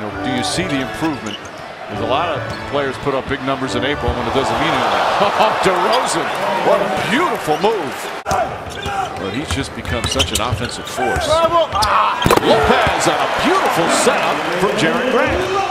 you know, do you see the improvement? There's a lot of players put up big numbers in April when it doesn't mean anything. Oh, DeRozan, what a beautiful move. Well, he's just become such an offensive force. Ah, Lopez on a beautiful setup from Jerian Grant.